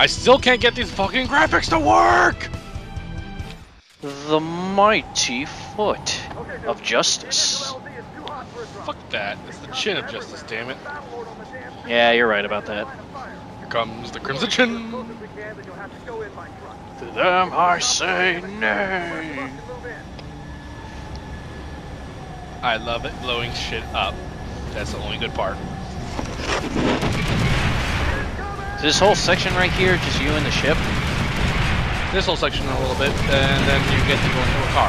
I still can't get these fucking graphics to work! The mighty foot of justice. Fuck that. It's the chin of justice, damn it. Yeah, you're right about that. Here comes the crimson chin. To them I say nay. I love it blowing shit up. That's the only good part. Is this whole section right here just you and the ship? This whole section a little bit, and then you get to go into a car.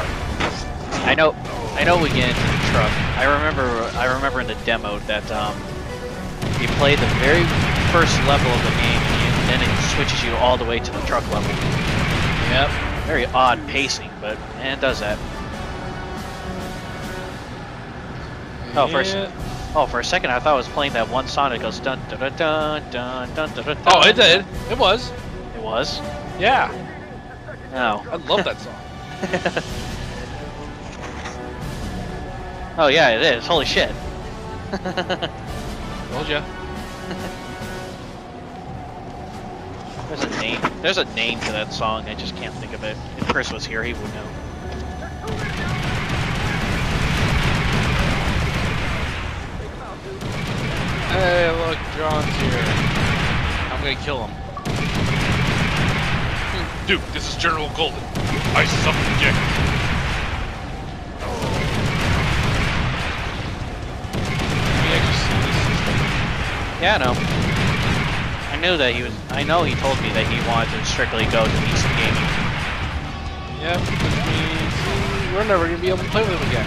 I know, I know we get into the truck. I remember, I remember in the demo that um, you play the very first level of the game, and then it switches you all the way to the truck level. Yep. Very odd pacing, but eh, it does that. Oh, first. Yeah. Oh, for a second I thought I was playing that one song that goes dun dun dun dun dun dun dun. dun Oh, it did. It was. It was. Yeah. Oh. I love that song. Oh yeah, it is. Holy shit. Told ya. There's a name. There's a name to that song. I just can't think of it. If Chris was here, he would know. Hey, look, John's here. I'm gonna kill him. Dude, this is General Golden. I subject. Can you actually see this system? Yeah, I know. I knew that he was. I know he told me that he wanted to strictly go to PC gaming. Yep, which means we're never gonna be able to play with him again.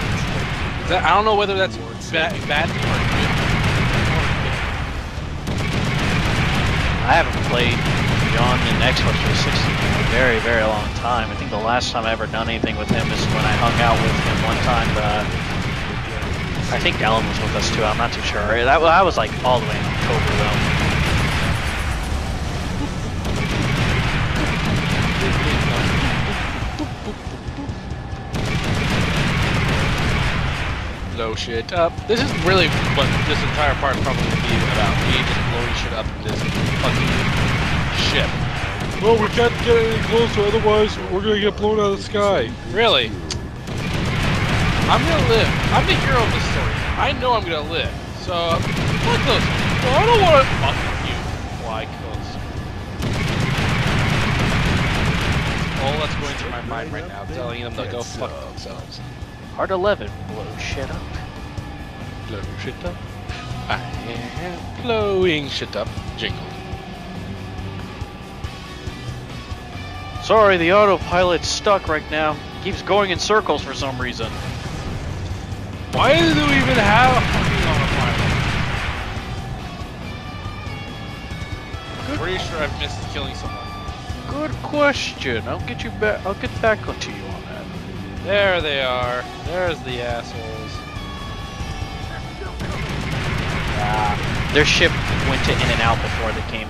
That, I don't know whether that's bad, bad or good. I haven't played John in Xbox 360 in a very, very long time. I think the last time I ever done anything with him is when I hung out with him one time. Uh, I think Alan was with us too. I'm not too sure. That, that was like all the way in October though. Blow shit up. This is really what this entire part probably would be about. Me just blowing shit up in this fucking ship. Well, we can't get any closer, otherwise we're gonna get blown out of the sky. Really? I'm gonna live. I'm the hero of this story. I know I'm gonna live. So, fly closer. Well, I don't wanna fuck you. Fly closer. All that's going through my mind right now, telling them to go fuck themselves. Part 11, blow shit up. Blow shit up. I am blowing shit up. Jingle. Sorry, the autopilot's stuck right now. Keeps going in circles for some reason. Why do we even have a fucking autopilot? Pretty sure I've missed killing someone. Good question. I'll get you back. I'll get back onto you on that. There they are. There's the assholes. Their ship went to in and out before they came.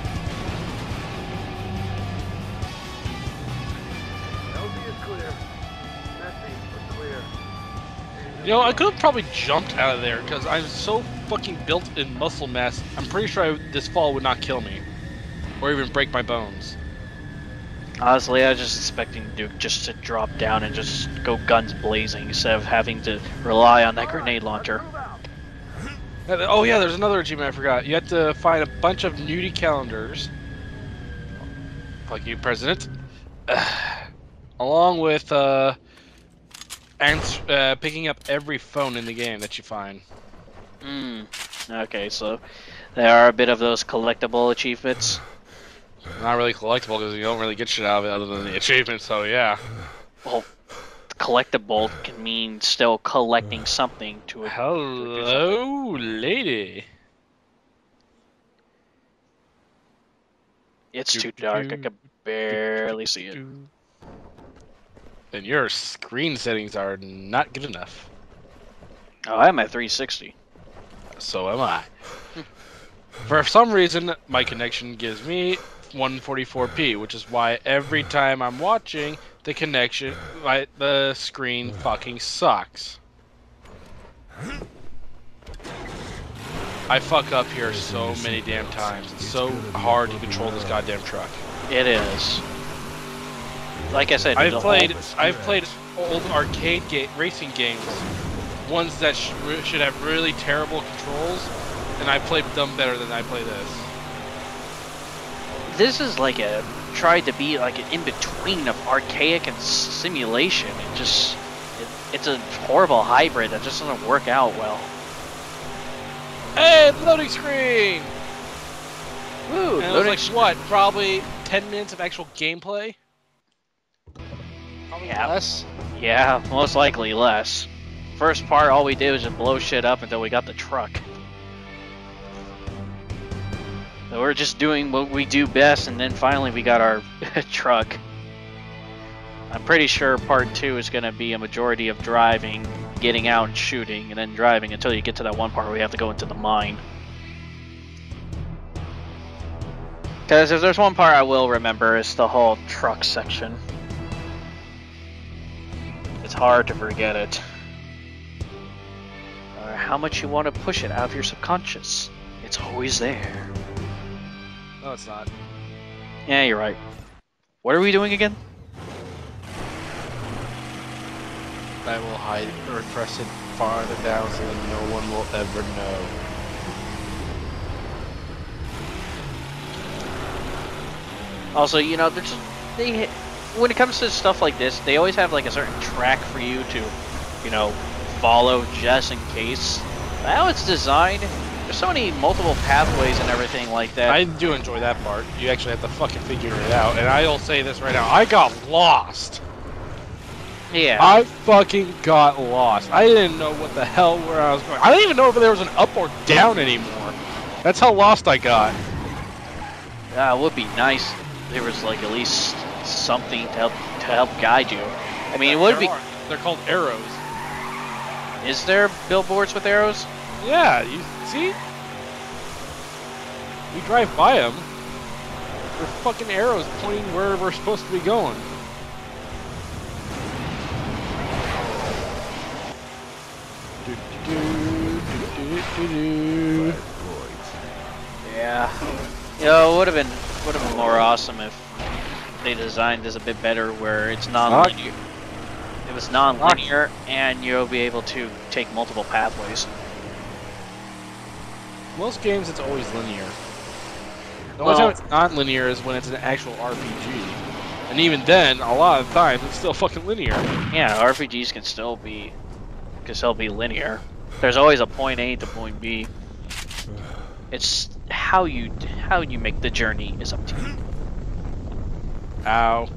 You know, I could have probably jumped out of there because I'm so fucking built in muscle mass. I'm pretty sure I, this fall would not kill me, or even break my bones. Honestly, I was just expecting Duke just to drop down and just go guns blazing instead of having to rely on that grenade launcher. Oh yeah, there's another achievement I forgot. You have to find a bunch of nudie calendars. Fuck you, President. Along with uh, ans- uh, picking up every phone in the game that you find. Hmm. Okay, so there are a bit of those collectible achievements. Not really collectible because you don't really get shit out of it other than the achievement. So yeah. Well, collectible can mean still collecting something to a Hello, lady. It's too dark. I can barely see it. And your screen settings are not good enough. Oh, I'm at 360. So am I. For some reason, my connection gives me 144p, which is why every time I'm watching, the connection, my, the screen fucking sucks. I fuck up here so many damn times. It's so hard to control this goddamn truck. It is. Like I said, I've played I've played old arcade racing games, ones that sh- should have really terrible controls, and I played them better than I play this. this is like a tried to be like an in between of archaic and simulation. It just it, it's a horrible hybrid that just doesn't work out well. Hey, loading screen! Ooh, And it was like what? Probably 10 minutes of actual gameplay. Probably Yeah. less. Yeah, most likely less. First part, all we did was just blow shit up until we got the truck. So we're just doing what we do best, and then finally we got our truck. I'm pretty sure part two is going to be a majority of driving, getting out and shooting, and then driving until you get to that one part where we have to go into the mine. Because if there's one part I will remember, it's the whole truck section. It's hard to forget it. Or how much you want to push it out of your subconscious. It's always there. No, it's not. Yeah, you're right. What are we doing again? I will hide or press it farther down so that no one will ever know. Also, you know, there's they when it comes to stuff like this, they always have like a certain track for you to, you know, follow just in case. How it's designed, there's so many multiple pathways and everything like that. I do enjoy that part. You actually have to fucking figure it out. And I'll say this right now. I got lost. yeah. I fucking got lost. I didn't know what the hell where I was going. I didn't even know if there was an up or down anymore. That's how lost I got. Uh, it would be nice if there was like at least something to help to help guide you. I mean, it would There be. are. They're called arrows. Is there billboards with arrows? Yeah, you see? We drive by them. They're fucking arrows pointing where we're supposed to be going. Yeah. You know, it would have been would have been more awesome if they designed this a bit better, where it's non-linear. It was non-linear, and you'll be able to take multiple pathways. Most games, it's always linear. The Well- only time it's not linear is when it's an actual RPG. And even then, a lot of times, it's still fucking linear. Yeah, RPGs can still be can still be linear. There's always a point A to point B. It's how you how you make the journey is up to you. Ow.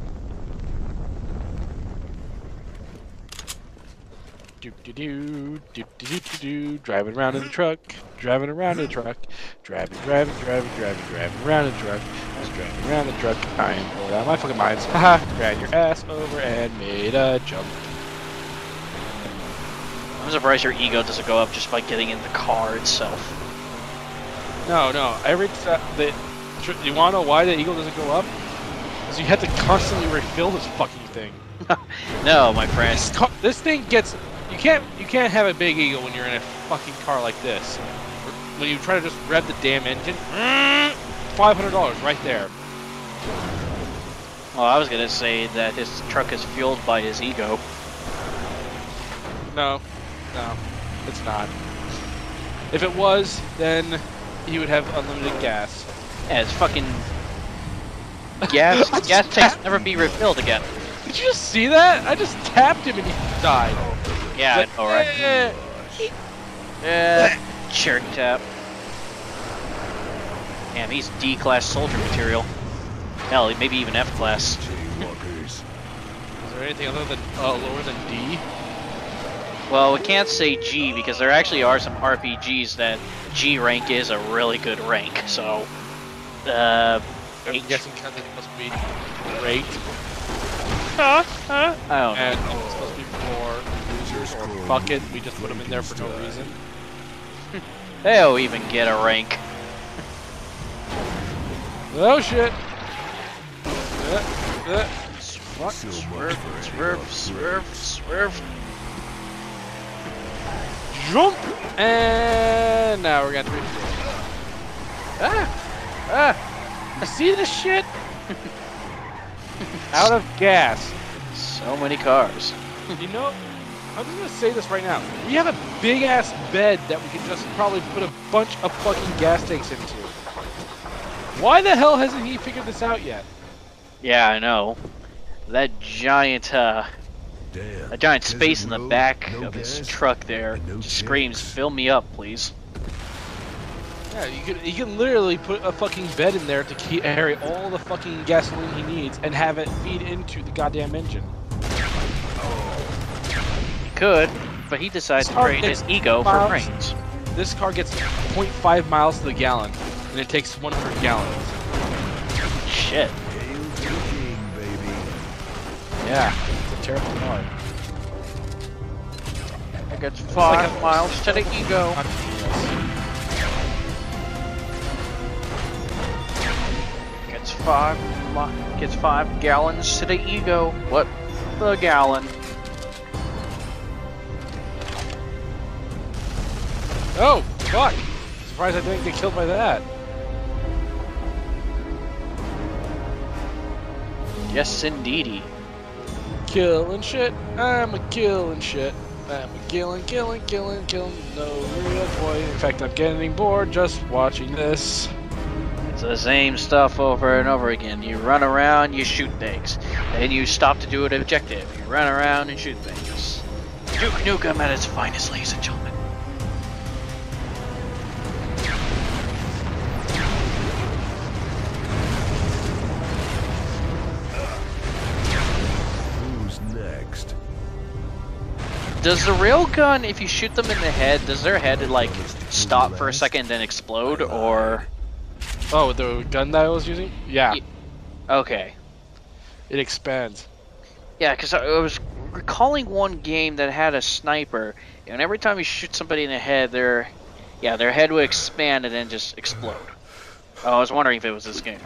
Do do do do do do do do. Driving around in the truck, driving around the truck, driving, driving, driving, driving, driving around the truck, just driving around the truck. I am bored out of my fucking mind. Haha! Ran your ass over and made a jump. I'm surprised your ego doesn't go up just by getting in the car itself. No, no. Every time the, you want to know why the eagle doesn't go up? Because you have to constantly refill this fucking thing. No, my friend. This, this thing gets. You can't. You can't have a big eagle when you're in a fucking car like this. When you try to just rev the damn engine, mm, five hundred dollars right there. Well, I was gonna say that his truck is fueled by his ego. No, no, it's not. If it was, then he would have unlimited gas. Yeah, it's fucking gas. Gas tanks never be refilled again. Did you just see that? I just tapped him and he died. Yeah, Like, know, right? Yeah, jerk tap. Damn, he's D-class soldier material. Hell, maybe even F-class. Is there anything other than uh, lower than D? Well, we can't say G because there actually are some RPGs that G rank is a really good rank. So, uh, I'm H. guessing because it must be great. Huh? Huh? I don't know. And it's supposed to be for losers or fuck it, we just put them in there for no reason. They'll even get a rank. Oh shit! Uh, uh, What? Swerve, swerve, swerve, swerve. jump! And now we're gonna be. Ah! Ah! You see this shit? Out of gas. So many cars. You know, I'm just gonna say this right now. We have a big ass bed that we can just probably put a bunch of fucking gas tanks into. Why the hell hasn't he figured this out yet? Yeah, I know. That giant, uh, Damn. a giant space in the road, back no of his truck there no screams, tanks. "Fill me up, please." Yeah, you can you can literally put a fucking bed in there to ke- carry all the fucking gasoline he needs and have it feed into the goddamn engine. He could, but he decides to Sorry, trade his it's ego for miles. brains. This car gets 0.5 miles to the gallon, and it takes 100 gallons. Shit. Hail to the baby. Yeah, it's a terrible car. It gets five a- miles to the ego. Gets five. Gets five gallons to the ego. What? The gallon. Oh, fuck! Surprised I didn't get killed by that. Yes, indeedy. Killing shit. I'm a killing shit. I'm a killing, killing, killing, killing. No real point. In fact, I'm getting bored just watching this. It's the same stuff over and over again. You run around, you shoot things. Then you stop to do an objective. You run around and shoot things. Duke Nukem at its finest, ladies and gentlemen. Does the railgun, if you shoot them in the head, does their head like stop for a second and then explode, or Oh, the gun that I was using? Yeah, okay? it expands. Yeah, because I I was recalling one game that had a sniper, and every time you shoot somebody in the head, their yeah, their head would expand and then just explode. Oh, I was wondering if it was this game.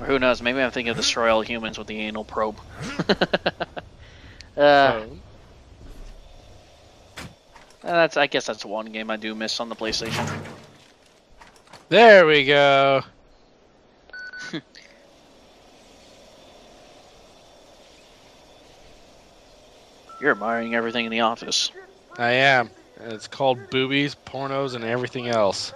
Or who knows? Maybe I'm thinking of destroy all humans with the anal probe. uh, So, that's I guess that's one game I do miss on the PlayStation. there we go. You're admiring everything in the office. I am. It's called boobies, pornos, and everything else.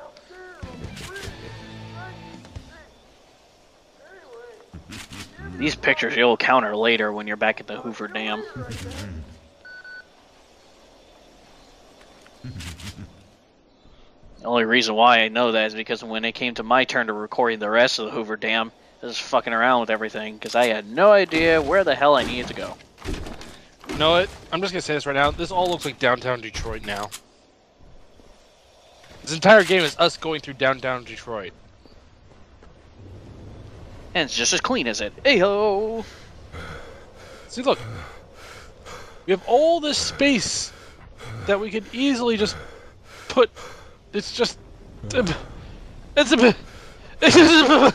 These pictures you'll counter later when you're back at the Hoover Dam. the only reason why I know that is because when it came to my turn to recording the rest of the Hoover Dam, I was fucking around with everything because I had no idea where the hell I needed to go. You know what? I'm just gonna say this right now. This all looks like downtown Detroit now. This entire game is us going through downtown Detroit. And it's just as clean as it. Hey ho! See, look. We have all this space that we could easily just put. It's just. It's a bit. It's a!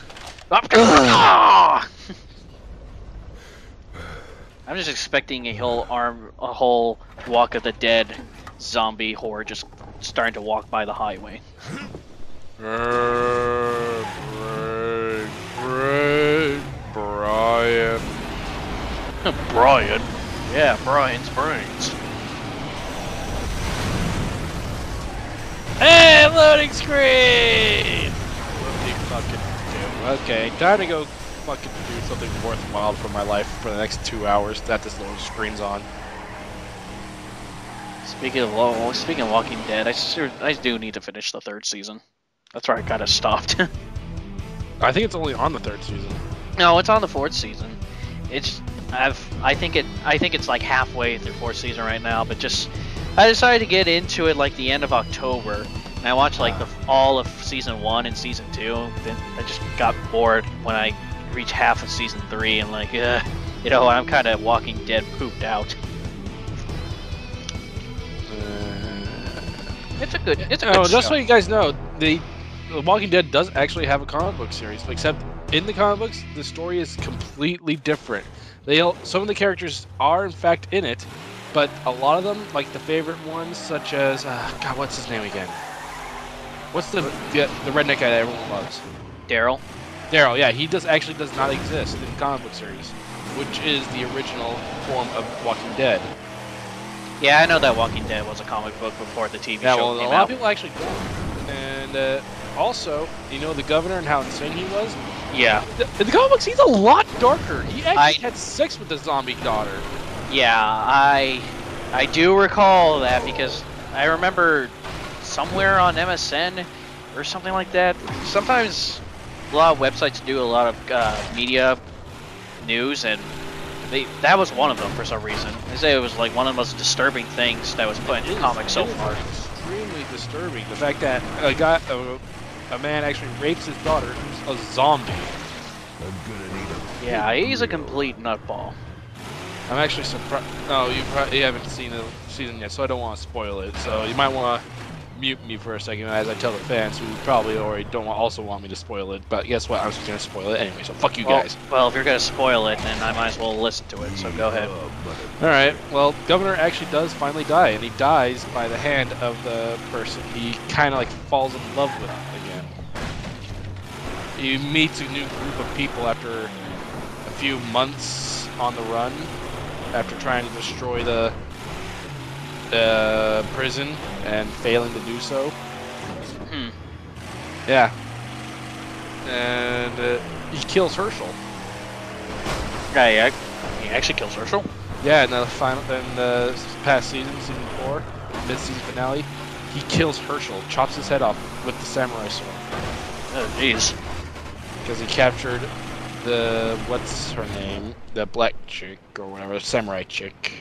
I'm just expecting a whole arm, a whole Walk of the Dead zombie horde just starting to walk by the highway. Brian, Brian, Brian. Brian. Yeah, Brian's brains. Hey, loading screen! What do you fucking do? Okay, time to go fucking do something worthwhile for my life for the next two hours that this loading screen's on. Speaking of lo- speaking of Walking Dead, I sure, I do need to finish the third season. That's where I kind of stopped. I think it's only on the third season. no, it's on the fourth season. It's I've I think it I think it's like halfway through fourth season right now, but just I decided to get into it like the end of October, and I watched like the all of season one and season two. Then I just got bored when I reached half of season three, and like, uh, you know, I'm kind of Walking Dead pooped out. It's a good, it's a good Oh, just show. so you guys know, the, the Walking Dead does actually have a comic book series, except in the comic books, the story is completely different. They all, some of the characters are in fact in it, but a lot of them, like the favorite ones, such as uh, God, what's his name again? What's the the, the redneck guy that everyone loves? Daryl. Daryl. Yeah, he does actually does not exist in the comic book series, which is the original form of Walking Dead. Yeah, I know that Walking Dead was a comic book before the TV Yeah, show well, a lot out. of people actually don't. And uh, also, you know the governor and how insane he was. Yeah, The- In the comic books, he's a lot darker. He actually I- had sex with the zombie daughter. yeah, I I do recall that because I remember somewhere on MSN or something like that. Sometimes a lot of websites do a lot of uh, media news, and they that was one of them for some reason. They say it was like one of the most disturbing things that was put It in is- comics so far. Extremely disturbing. The fact that a guy, a, a man actually rapes his daughter, who's a zombie. I'm gonna need a Yeah, he's a complete nutball. I'm actually surprised. No, you probably you haven't seen the season yet, so I don't want to spoil it. So you might want to mute me for a second as I tell the fans who probably already don't want, also want me to spoil it. But guess what? I'm just gonna spoil it anyway. So fuck you Well, guys. well, if you're gonna spoil it, then I might as well listen to it. So go ahead. All right. Well, Governor actually does finally die, and he dies by the hand of the person he kind of like falls in love with. He meets a new group of people after a few months on the run, after trying to destroy the uh, prison and failing to do so. Hmm. Yeah. And uh, he kills Hershel. Yeah, yeah. He actually kills Hershel. Yeah, in the final, in the past season, season four, mid-season finale, he kills Hershel, chops his head off with the samurai sword Oh, jeez. Because he captured the what's her name, the black chick or whatever, samurai chick.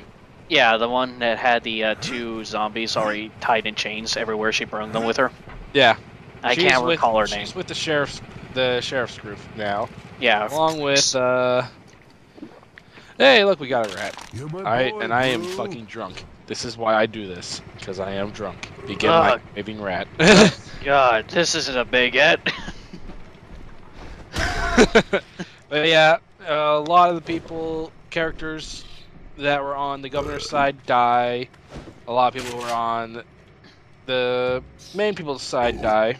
Yeah, the one that had the uh, two zombies already tied in chains everywhere she brought them with her. Yeah, I she's can't with- recall her name. She's with the sheriff's, the sheriff's group now, Yeah. along with. uh... Hey, look, we got a rat. I boy, and I am boo. fucking drunk. This is why I do this because I am drunk. Begin Ugh. my raving rat. God, this isn't a baguette. but yeah, a lot of the people, characters that were on the governor's side die. A lot of people were on the main people's side die.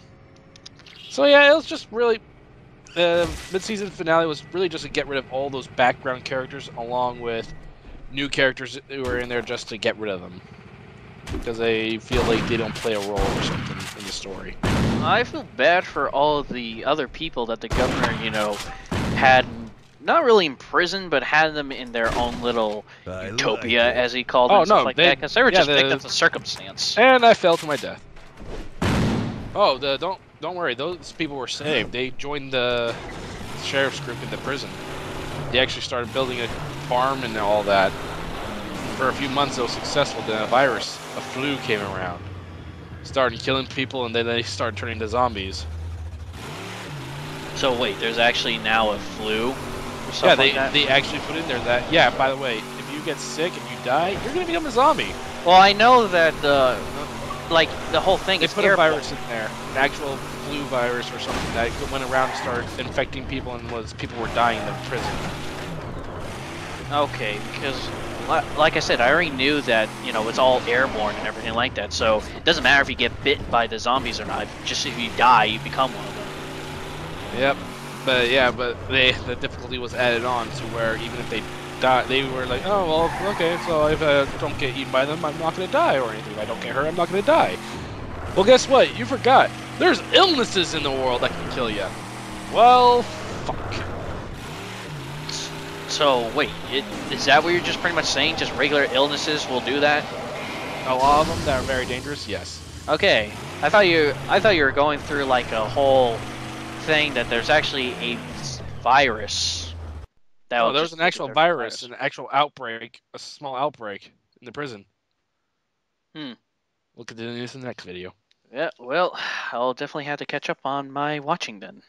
So yeah, it was just really the mid-season finale was really just to get rid of all those background characters, along with new characters who were in there just to get rid of them because they feel like they don't play a role or something in the story. I feel bad for all of the other people that the governor, you know, had not really imprisoned, but had them in their own little I utopia, like as he called it, Oh, and stuff no, like they- that, because they were yeah, just the- victims of circumstance. And I fell to my death. Oh, the don't don't worry. Those people were saved. They joined the sheriff's group in the prison. They actually started building a farm and all that. For a few months, it was successful. Then a virus, a flu, came around, started killing people, and then they started turning to zombies. So wait, there's actually now a flu. Or yeah, they like they actually put in there that yeah. By the way, if you get sick and you die, you're gonna become a zombie. Well, I know that the like the whole thing They put a virus in there, an actual flu virus or something that went around and started infecting people, and was people were dying in the prison. Okay, because like I said, I already knew that you know it's all airborne and everything like that. So it doesn't matter if you get bit by the zombies or not. Just if you die, you become one of them. Yep. But yeah, but they the difficulty was added on to where even if they die, they were like, oh well, okay, so if I don't get eaten by them, I'm not gonna die or anything. If I don't get hurt, I'm not gonna die. Well, guess what? You forgot. There's illnesses in the world that can kill you. Well, fuck. So wait, it, is that what you're just pretty much saying? Just regular illnesses will do that? A lot of them that are very dangerous. Yes. Okay, I thought you I thought you were going through like a whole thing that there's actually a virus. That Oh, will there was an actual there's a virus, an actual outbreak, a small outbreak in the prison. Hmm. We'll continue this in the next video. Yeah, well, I'll definitely have to catch up on my watching then.